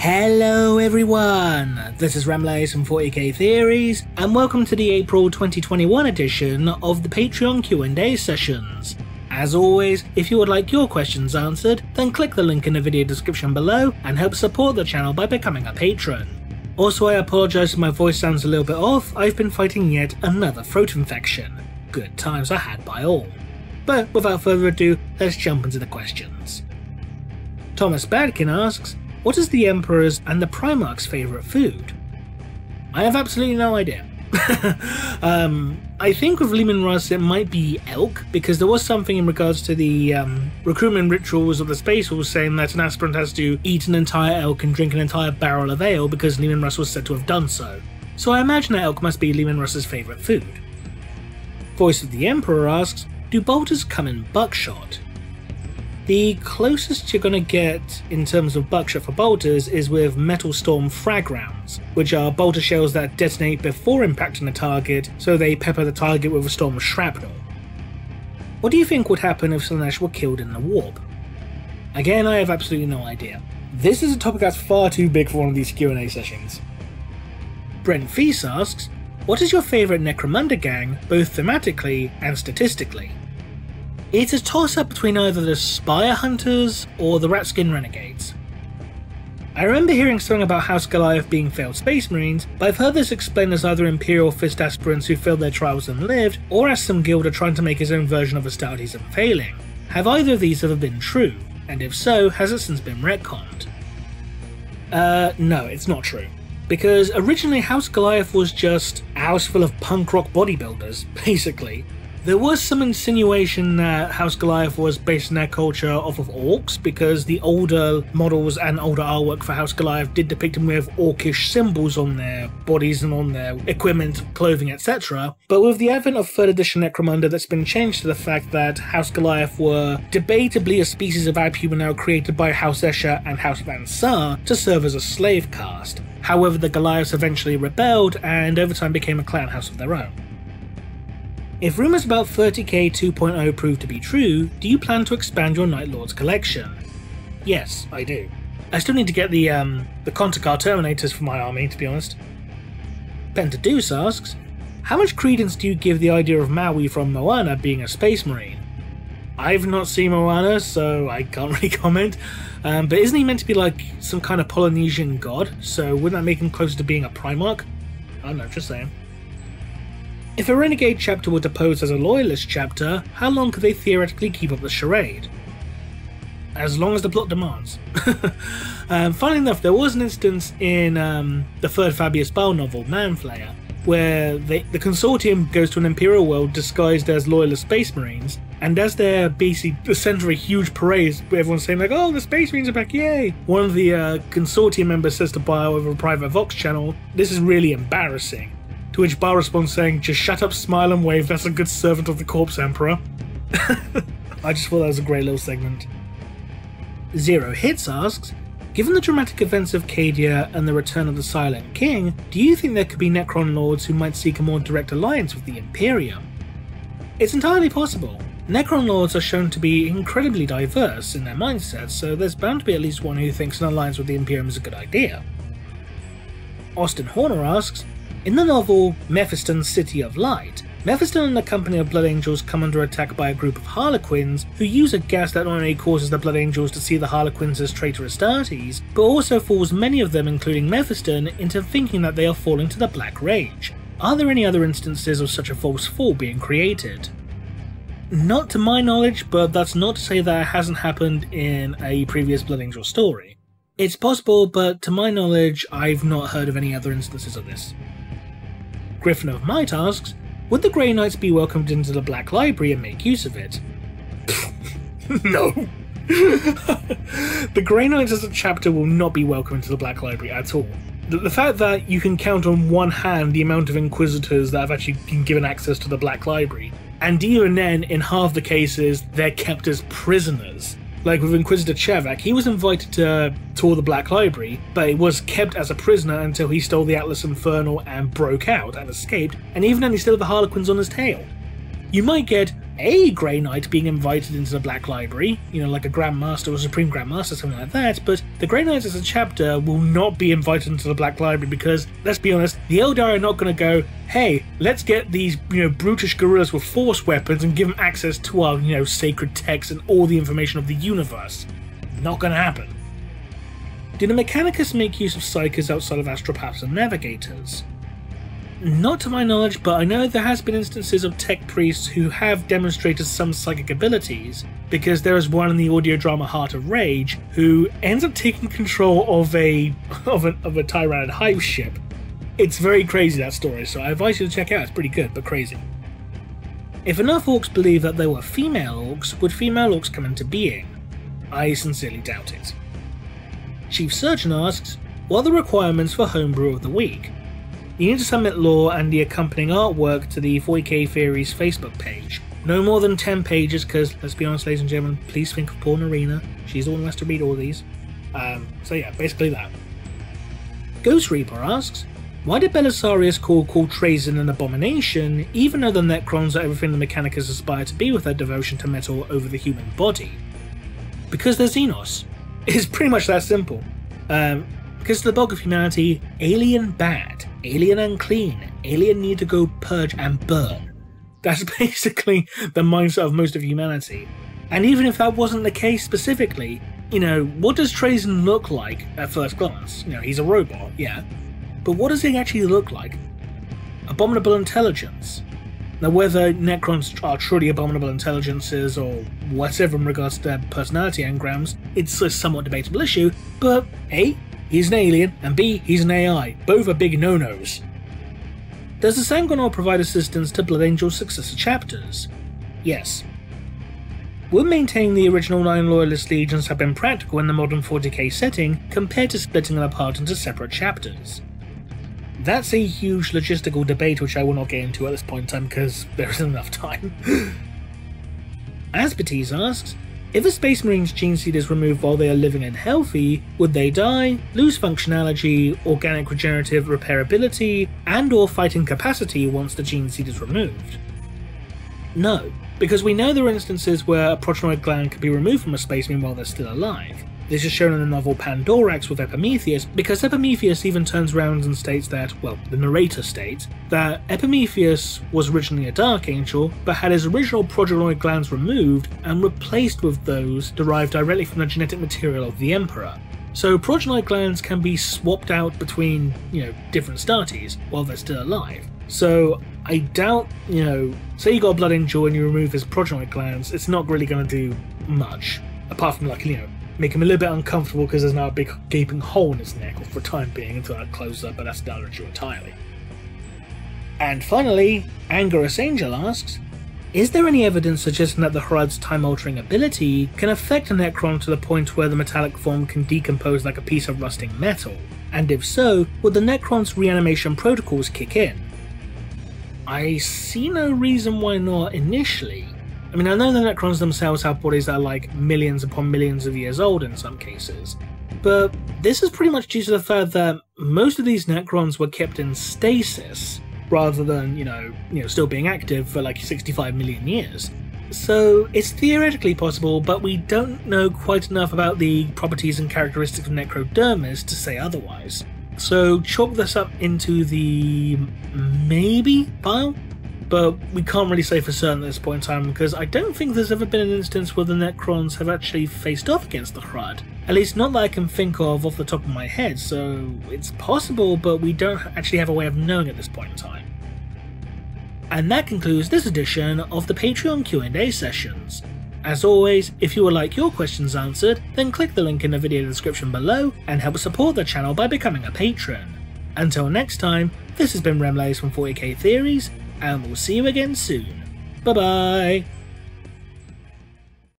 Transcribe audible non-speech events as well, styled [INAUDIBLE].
Hello everyone, this is Remleiz from 40k Theories, and welcome to the April 2021 edition of the Patreon Q&A sessions. As always, if you would like your questions answered, then click the link in the video description below and help support the channel by becoming a patron. Also, I apologise if my voice sounds a little bit off, I've been fighting yet another throat infection. Good times are had by all. But without further ado, let's jump into the questions. Thomas Badkin asks, what is the Emperor's and the Primarch's favourite food? I have absolutely no idea. [LAUGHS] um, I think with Leman Russ it might be elk, because there was something in regards to the um, recruitment rituals of the Space Wolves saying that an aspirant has to eat an entire elk and drink an entire barrel of ale because Leman Russ was said to have done so. So I imagine that elk must be Leman Russ's favourite food. Voice of the Emperor asks, do bolters come in buckshot? The closest you're going to get in terms of buckshot for bolters is with Metal Storm frag rounds, which are bolter shells that detonate before impacting the target, so they pepper the target with a storm of shrapnel. What do you think would happen if Slaanesh were killed in the warp? Again, I have absolutely no idea. This is a topic that's far too big for one of these Q&A sessions. Brent Feast asks, what is your favourite Necromunda gang, both thematically and statistically? It's a toss up between either the Spire Hunters or the Ratskin Renegades. I remember hearing something about House Goliath being failed Space Marines, but I've heard this explained as either Imperial Fist aspirants who failed their trials and lived, or as some guild are trying to make his own version of Astartes and failing. Have either of these ever been true? And if so, has it since been retconned? Uh, no, it's not true. Because originally House Goliath was just a house full of punk rock bodybuilders, [LAUGHS] basically. There was some insinuation that House Goliath was based in their culture off of orcs because the older models and older artwork for House Goliath did depict them with orcish symbols on their bodies and on their equipment, clothing, etc. But with the advent of 3rd edition Necromunda, that's been changed to the fact that House Goliath were debatably a species of abhuman now created by House Escher and House Van Saar to serve as a slave caste. However, the Goliaths eventually rebelled and over time became a clan house of their own. If rumours about 30k 2.0 prove to be true, do you plan to expand your Night Lords collection? Yes, I do. I still need to get the um, the Contekar Terminators for my army, to be honest. Pentadeuce asks, How much credence do you give the idea of Maui from Moana being a space marine? I've not seen Moana, so I can't [LAUGHS] really comment. Um, but isn't he meant to be like some kind of Polynesian god? So wouldn't that make him closer to being a Primarch? I don't know, just saying. If a Renegade chapter were to pose as a Loyalist chapter, how long could they theoretically keep up the charade? As long as the plot demands. [LAUGHS] um, funnily enough, there was an instance in um, the third Fabius Bile novel, Manflayer, where they, the Consortium goes to an Imperial world disguised as Loyalist Space Marines, and as they're basically the center of a huge parade, everyone's saying like, "Oh, the Space Marines are back! Yay!" One of the uh, Consortium members says to Bile over a private Vox channel, "This is really embarrassing." To which Bile responds saying, just shut up, smile and wave, that's a good servant of the Corpse Emperor. [LAUGHS] I just thought that was a great little segment. Zero Hits asks, Given the dramatic events of Cadia and the return of the Silent King, do you think there could be Necron Lords who might seek a more direct alliance with the Imperium? It's entirely possible. Necron Lords are shown to be incredibly diverse in their mindsets, so there's bound to be at least one who thinks an alliance with the Imperium is a good idea. Austin Horner asks, in the novel Mephiston's City of Light, Mephiston and the company of Blood Angels come under attack by a group of Harlequins who use a gas that not only causes the Blood Angels to see the Harlequins as traitor Astartes, but also fools many of them, including Mephiston, into thinking that they are falling to the Black Rage. Are there any other instances of such a false fall being created? Not to my knowledge, but that's not to say that it hasn't happened in a previous Blood Angel story. It's possible, but to my knowledge, I've not heard of any other instances of this. Griffin of Might asks, would the Grey Knights be welcomed into the Black Library and make use of it? [LAUGHS] no. the Grey Knights as a chapter will not be welcome into the Black Library at all. The, the, fact that you can count on one hand the amount of Inquisitors that have actually been given access to the Black Library, and even then, in half the cases, they're kept as prisoners like with Inquisitor Czevak, he was invited to tour the Black Library, but he was kept as a prisoner until he stole the Atlas Infernal and broke out and escaped, and even then he still had the Harlequins on his tail. You might get a Grey Knight being invited into the Black Library, you know, like a Grand Master or Supreme Grand Master, something like that, but the Grey Knights as a chapter will not be invited into the Black Library because, let's be honest, the Eldar are not going to go, hey, let's get these, you know, brutish gorillas with force weapons and give them access to our, you know, sacred texts and all the information of the universe. Not going to happen. Do the Mechanicus make use of psykers outside of astropaths and navigators? Not to my knowledge, but I know there has been instances of tech priests who have demonstrated some psychic abilities, because there is one in the audio drama Heart of Rage who ends up taking control of a [LAUGHS] of a, of a Tyranid hive ship. It's very crazy that story, so I advise you to check it out. It's pretty good, but crazy. If enough orcs believe that there were female orcs, would female orcs come into being? I sincerely doubt it. Chief Surgeon asks, What are the requirements for Homebrew of the Week? You need to submit lore and the accompanying artwork to the 40k Theories Facebook page. No more than 10 pages, because let's be honest, ladies and gentlemen, please think of Paul Arena. She's the one who has to read all these. Um, so yeah, basically that. Ghost Reaper asks, why did Belisarius call Trazyn an abomination, even though the Necrons are everything the Mechanicus aspire to be with their devotion to metal over the human body? Because they're Xenos. [LAUGHS] It's pretty much that simple. Um, because the bulk of humanity, alien bad alien unclean, alien need to go purge and burn. That's [LAUGHS] basically the mindset of most of humanity. And even if that wasn't the case specifically, you know, what does Trazyn look like at first glance? You know, he's a robot, yeah. But what does he actually look like? Abominable intelligence. Now, whether Necrons are truly abominable intelligences or whatever in regards to their personality engrams, it's a somewhat debatable issue, but A, he's an alien, and B, he's an AI. Both are big no-nos. Does the Sanguinor provide assistance to Blood Angel's successor chapters? Yes. Would maintaining the original nine Loyalist legions have been practical in the modern 40k setting compared to splitting them apart into separate chapters? That's a huge logistical debate which I will not get into at this point in time because [LAUGHS] there isn't enough time. [LAUGHS] Aspertes asks, if a Space Marine's gene seed is removed while they are living and healthy, would they die, lose functionality, organic regenerative repairability, and or fighting capacity once the gene seed is removed? No, because we know there are instances where a progenoid gland can be removed from a Space Marine while they're still alive, this is shown in the novel Pandorax with Epimetheus, because Epimetheus even turns around and states that, well, the narrator states, that Epimetheus was originally a Dark Angel, but had his original progenoid glands removed and replaced with those derived directly from the genetic material of the Emperor. So progenoid glands can be swapped out between, you know, different Astartes while they're still alive. So I doubt, you know, say you got a Blood Angel and you remove his progenoid glands, it's not really going to do much. Apart from like, you know, make him a little bit uncomfortable because there's now a big gaping hole in his neck for time being until that closes up, but that's another issue entirely. And finally, Angerous Angel asks, is there any evidence suggesting that the Hrud's time-altering ability can affect a Necron to the point where the metallic form can decompose like a piece of rusting metal? And if so, would the Necron's reanimation protocols kick in? I see no reason why not initially, I mean, I know the Necrons themselves have bodies that are like millions upon millions of years old in some cases, but this is pretty much due to the fact that most of these Necrons were kept in stasis rather than, you know, you know, still being active for like 65 million years. So it's theoretically possible, but we don't know quite enough about the properties and characteristics of Necrodermis to say otherwise. So chalk this up into the maybe pile but we can't really say for certain at this point in time because I don't think there's ever been an instance where the Necrons have actually faced off against the Hrud. At least not that I can think of off the top of my head, so it's possible, but we don't actually have a way of knowing at this point in time. And that concludes this edition of the Patreon Q&A sessions. As always, if you would like your questions answered, then click the link in the video description below and help support the channel by becoming a patron. Until next time, this has been Remleiz from 40k Theories, and we'll see you again soon. Bye bye!